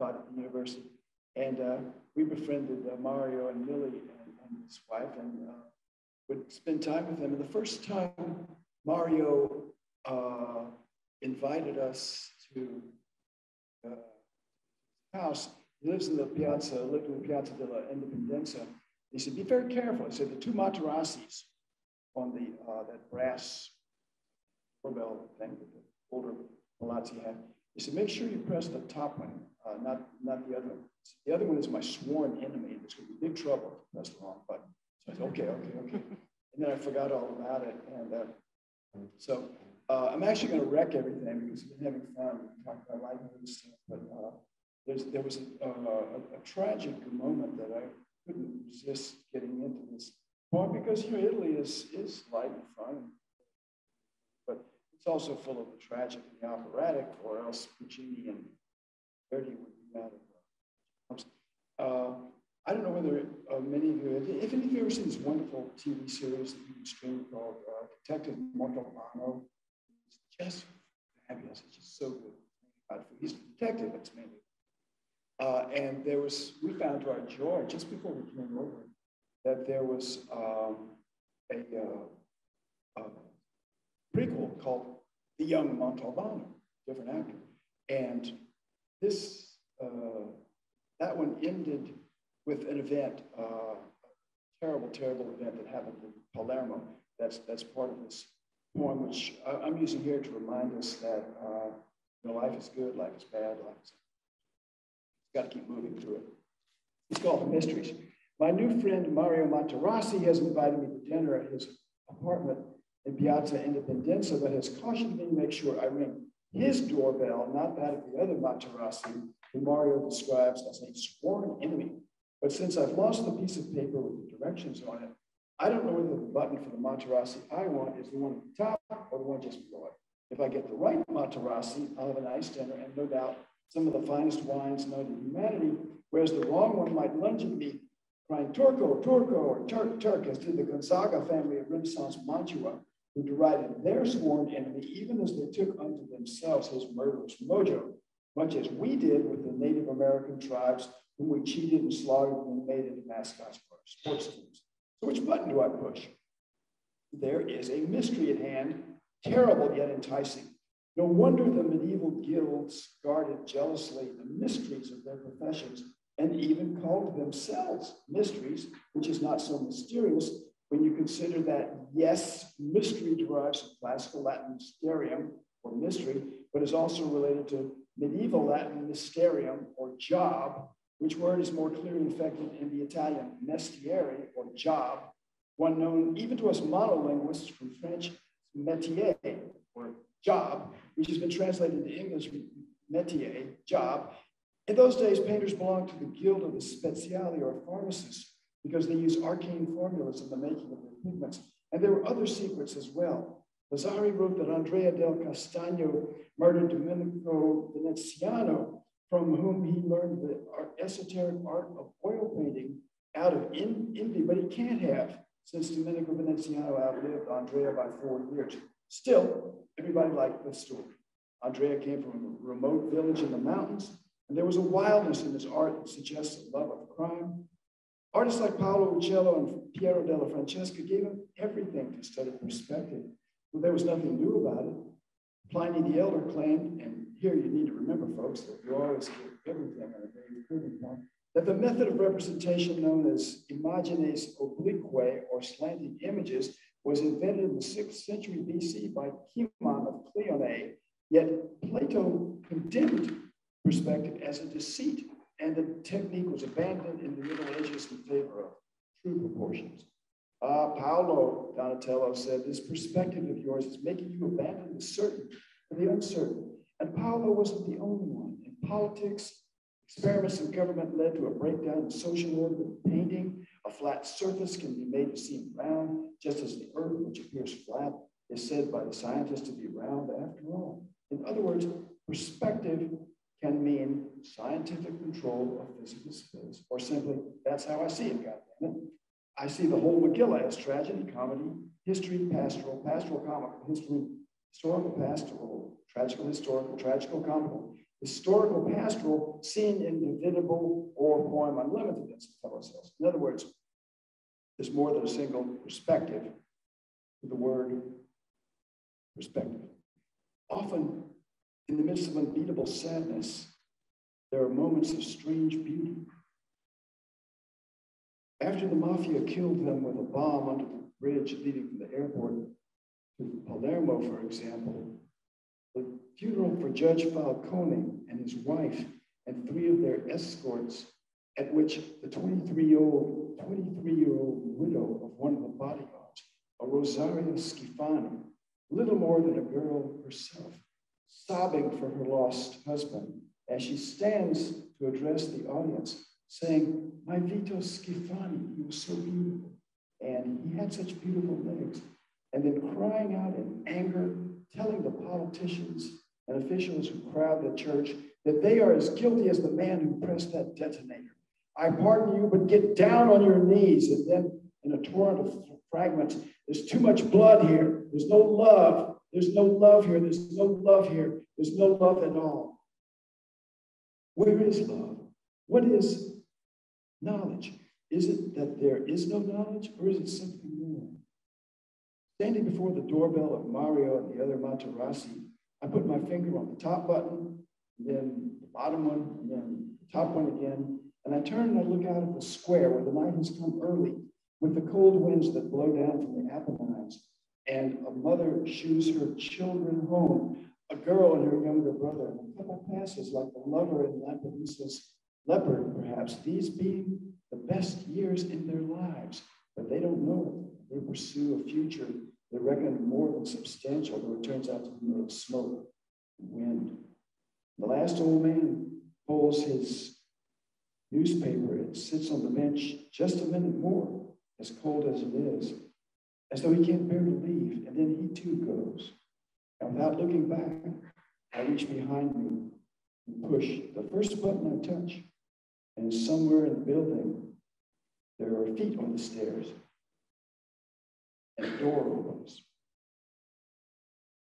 S4: taught at the university. And uh, we befriended uh, Mario and Millie and, and, his wife and would spend time with them. And the first time Mario invited us to uh, house. He lives in the piazza, lived in the Piazza della Indipendenza. He said, be very careful. He said, the two Materassis on the uh, that brass doorbell thing the older Palazzi had. He said, make sure you press the top one, uh, not, not the other one. The other one is my sworn enemy. It's going to be big trouble if you press the wrong button. So I said, okay, okay, okay. And then I forgot all about it. And uh, so uh, I'm actually going to wreck everything because we've been having fun talking about life and stuff. But uh, there was a, uh, a, a, tragic moment that I couldn't resist getting into this. Well, because you know, Italy is is light and fun, it's also full of the tragic and the operatic, or else Puccini and Verdi would be out of. Uh, I don't know whether uh, many of you, if any of you ever seen this wonderful TV series that you can stream called uh, Detective Montalbano, it's just fabulous. It's just so good. He's a detective, it's mainly. Uh, and there was, we found to our joy, just before we came over, that there was um, a, uh, a prequel called The Young Montalbano, different actor. And this, uh, that one ended with an event, uh, terrible, terrible event that happened in Palermo. That's, that's part of this poem, which I'm using here to remind us that uh, you know, life is good, life is bad, life is got to keep moving through it. It's called The Mysteries. My new friend Mario Materassi has invited me to dinner at his apartment in Piazza Indipendenza, but has cautioned me to make sure I ring his doorbell, not that of the other Materassi, who Mario describes as a sworn enemy. But since I've lost the piece of paper with the directions on it, I don't know whether the button for the Materassi I want is the one at the top or the one just below it. If I get the right Materassi, I'll have a nice dinner and no doubt some of the finest wines known to humanity, whereas the wrong one might lunge at me, crying Turco, Turco, or Turk, Turk, as did the Gonzaga family of Renaissance Mantua, who derided their sworn enemy even as they took unto themselves his murderous mojo, much as we did with the Native American tribes whom we cheated and slaughtered and made into mascots for our sports teams. So which button do I push? There is a mystery at hand, terrible yet enticing. No wonder the medieval guilds guarded jealously the mysteries of their professions and even called themselves mysteries, which is not so mysterious when you consider that, yes, mystery derives from classical Latin mysterium or mystery, but is also related to medieval Latin mysterium or job, which word is more clearly affected in the Italian mestiere or job, one known even to us monolinguists from French métier or job, which has been translated into English métier, job. In those days, painters belonged to the guild of the speziali or pharmacists because they use arcane formulas in the making of their pigments. And there were other secrets as well. Vasari wrote that Andrea del Castagno murdered Domenico Veneziano, from whom he learned the esoteric art of oil painting out of envy, but he can't have, since Domenico Veneziano outlived Andrea by four years. Still, everybody liked the story. Andrea came from a remote village in the mountains, and there was a wildness in his art that suggests a love of crime. Artists like Paolo Uccello and Piero della Francesca gave him everything to study perspective. Well, there was nothing new about it. Pliny the Elder claimed, and here you need to remember, folks, that you always get everything on a very proving point, that the method of representation known as imagines oblique or slanting images was invented in the 6th century BC by Cimon of Cleonae, yet Plato condemned perspective as a deceit, and the technique was abandoned in the Middle Ages in favor of true proportions. Uh, Paolo Donatello said, This perspective of yours is making you abandon the certain for the uncertain. And Paolo wasn't the only one. In politics, experiments in government led to a breakdown in social order with painting a flat surface can be made to seem round, just as the earth, which appears flat, is said by the scientists to be round after all. In other words, perspective can mean scientific control of physical space, or simply, that's how I see it, goddammit. I see the whole Megillah as tragedy, comedy, history, pastoral, pastoral, comical, history, historical, pastoral, tragical, historical, tragical, comical, historical pastoral, scene indivisible, or poem unlimited, as fellow says. In other words, there's more than a single perspective to the word perspective. Often, in the midst of unbeatable sadness, there are moments of strange beauty. After the mafia killed them with a bomb under the bridge leading from the airport to Palermo, for example, the funeral for Judge Falcone and his wife and three of their escorts, at which the 23-year-old 23-year-old widow of one of the bodyguards, a Rosaria Schifani, little more than a girl herself, sobbing for her lost husband as she stands to address the audience, saying, My Vito Schifani, he was so beautiful, and he had such beautiful legs, and then crying out in anger telling the politicians and officials who crowd the church that they are as guilty as the man who pressed that detonator. I pardon you, but get down on your knees. And then, in a torrent of fragments, there's too much blood here. There's no love. There's no love here. There's no love here. There's no love at all. Where is love? What is knowledge? Is it that there is no knowledge or is it something more? Standing before the doorbell of Mario and the other Materassi, I put my finger on the top button, then the bottom one, and then the top one again. And I turn and I look out at the square where the night has come early with the cold winds that blow down from the Apennines. And a mother shoos her children home, a girl and her younger brother. A couple passes like the lover in Lampedusa's leopard, perhaps, these being the best years in their lives. But they don't know it. They pursue a future they reckon more than substantial, though it turns out to be of smoke and wind. The last old man pulls his newspaper and sits on the bench just a minute more, as cold as it is, as though he can't bear to leave. And then he too goes. And without looking back, I reach behind me and push the first button I touch. And somewhere in the building, there are feet on the stairs and a door opens.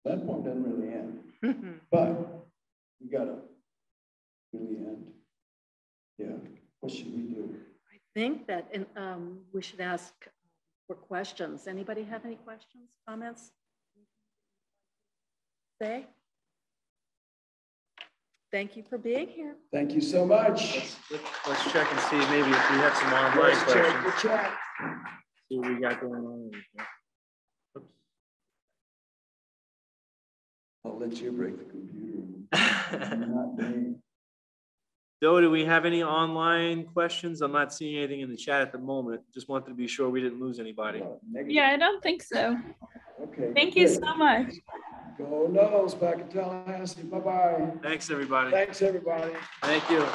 S4: That point doesn't really end, but we gotta really end. Yeah, what should we do?
S3: I think that in, um, we should ask for questions. Anybody have any questions, comments? Say? Thank you for being here.
S4: Thank you so much.
S1: Let's, let's- let's check and see maybe if we have some online
S4: Let's check the chat.
S1: See what we got going on. Oops.
S4: I'll let you break the computer. Not me.
S1: Joe, do we have any online questions? I'm not seeing anything in the chat at the moment. Just wanted to be sure we didn't lose anybody.
S4: Negative.
S2: Yeah, I don't think so.
S4: Okay.
S2: Thank you so much.
S4: Go Noles back in Tallahassee. Bye-bye.
S1: Thanks, everybody.
S4: Thanks, everybody.
S1: Thank you.